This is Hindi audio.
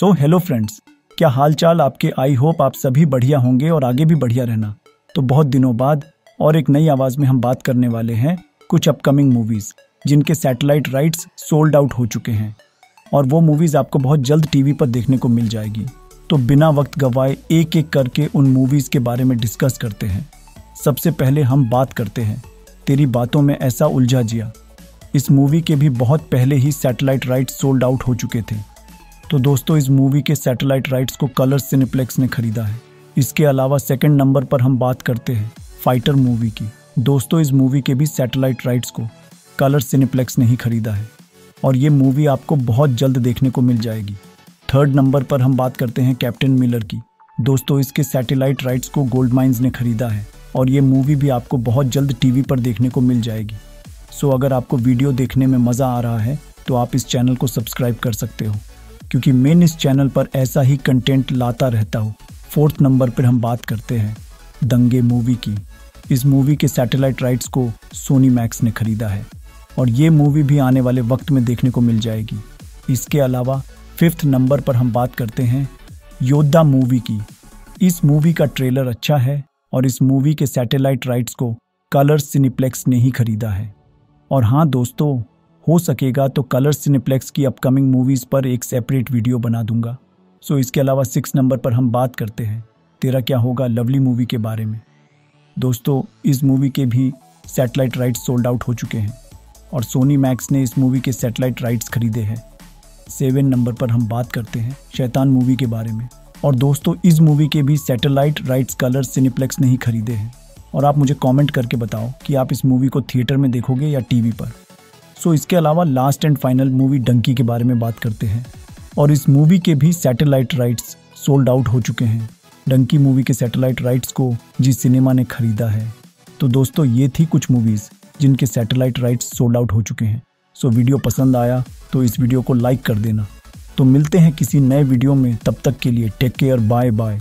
सो हेलो फ्रेंड्स क्या हाल चाल आपके? आई होप आप सभी बढ़िया होंगे और आगे भी बढ़िया रहना। तो बहुत दिनों बाद और एक नई आवाज़ में हम बात करने वाले हैं कुछ अपकमिंग मूवीज़ जिनके सैटेलाइट राइट्स सोल्ड आउट हो चुके हैं। और वो मूवीज़ आपको बहुत जल्द टीवी पर देखने को मिल जाएगी। तो बिना वक्त गवाए एक एक करके उन मूवीज़ के बारे में डिस्कस करते हैं। सबसे पहले हम बात करते हैं। तेरी बातों में ऐसा उलझा जिया। इस मूवी के भी बहुत पहले ही सैटेलाइट राइट्स सोल्ड आउट हो चुके थे। तो दोस्तों, इस मूवी के सैटेलाइट राइट्स को कलर सिनेप्लेक्स ने खरीदा है। इसके अलावा सेकंड नंबर पर हम बात करते हैं फाइटर मूवी की। दोस्तों, इस मूवी के भी सैटेलाइट राइट्स को कलर सिनेप्लेक्स ने ही खरीदा है। और ये मूवी आपको बहुत जल्द देखने को मिल जाएगी। थर्ड नंबर पर हम बात करते हैं कैप्टन मिलर की। दोस्तों, इसके सैटेलाइट राइट्स को गोल्ड माइंस ने खरीदा है। और ये मूवी भी आपको बहुत जल्द टीवी पर देखने को मिल जाएगी। सो अगर आपको वीडियो देखने में मज़ा आ रहा है तो आप इस चैनल को सब्सक्राइब कर सकते हो। क्योंकि मैं इस चैनल पर ऐसा ही कंटेंट लाता रहता हूँ। फोर्थ नंबर पर हम बात करते हैं, दंगे मूवी की। इस मूवी के सैटेलाइट राइट्स को सोनी मैक्स ने खरीदा है और ये मूवी भी आने वाले वक्त में देखने को मिल जाएगी। इसके अलावा फिफ्थ नंबर पर हम बात करते हैं, योद्धा मूवी की। इस मूवी का ट्रेलर अच्छा है और इस मूवी के सैटेलाइट राइट्स को कलर सिनीप्लेक्स ने ही खरीदा है। और हाँ दोस्तों हो सकेगा तो कलर सिनेप्लेक्स की अपकमिंग मूवीज़ पर एक सेपरेट वीडियो बना दूँगा। सो इसके अलावा सिक्स नंबर पर हम बात करते हैं। तेरा क्या होगा लवली मूवी के बारे में। दोस्तों, इस मूवी के भी सैटेलाइट राइट्स सोल्ड आउट हो चुके हैं। और सोनी मैक्स ने इस मूवी के सेटेलाइट राइट्स खरीदे हैं। सेवन नंबर पर हम बात करते हैं शैतान मूवी के बारे में। और दोस्तों, इस मूवी के भी सैटेलाइट राइट्स कलर सिनेप्लेक्स नहीं खरीदे हैं। और आप मुझे कमेंट करके बताओ कि आप इस मूवी को थिएटर में देखोगे या टीवी पर। सो इसके अलावा last and final movie Dunki के बारे में बात करते हैं। और इस मूवी के भी सैटेलाइट राइट्स सोल्ड आउट हो चुके हैं। डंकी मूवी के सैटेलाइट राइट्स को जी सिनेमा ने खरीदा है। तो दोस्तों, ये थी कुछ मूवीज़ जिनके सैटेलाइट राइट्स सोल्ड आउट हो चुके हैं। सो वीडियो पसंद आया तो इस वीडियो को लाइक कर देना। तो मिलते हैं किसी नए वीडियो में। तब तक के लिए टेक केयर बाय बाय